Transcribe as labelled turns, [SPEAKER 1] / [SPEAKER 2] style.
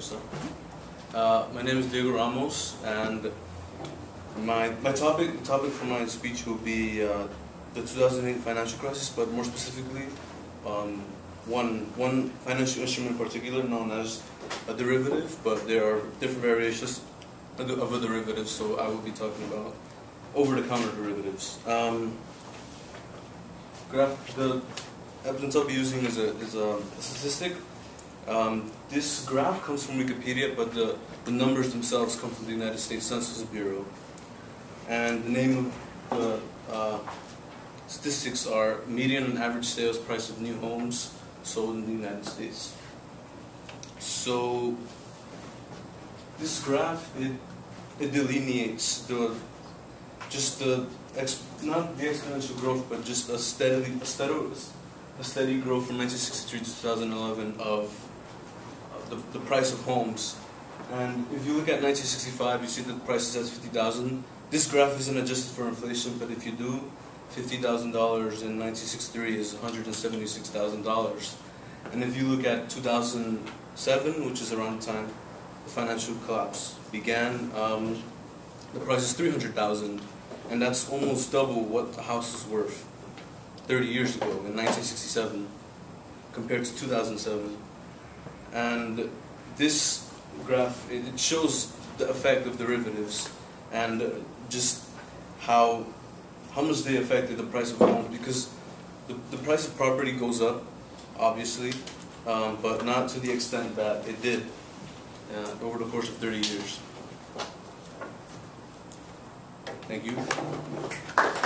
[SPEAKER 1] Uh, my name is Diego Ramos, and my my topic topic for my speech will be uh, the 2008 financial crisis, but more specifically, um, one one financial instrument in particular known as a derivative. But there are different variations of of a derivative, so I will be talking about over-the-counter derivatives. Um, graph the evidence I'll be using is a is a statistic. Um, this graph comes from Wikipedia, but the, the numbers themselves come from the United States Census Bureau. And the name of the uh, statistics are median and average sales price of new homes sold in the United States. So this graph it it delineates the just the not the exponential growth, but just a steadily a steady a steady growth from 1963 to 2011 of the, the price of homes. And if you look at 1965, you see that the price is at 50,000. This graph isn't adjusted for inflation, but if you do, $50,000 in 1963 is $176,000. And if you look at 2007, which is around the time the financial collapse began, um, the price is 300,000, and that's almost double what the house is worth 30 years ago in 1967 compared to 2007. And this graph it shows the effect of derivatives and just how how much they affected the price of homes because the, the price of property goes up obviously um, but not to the extent that it did uh, over the course of 30 years. Thank you.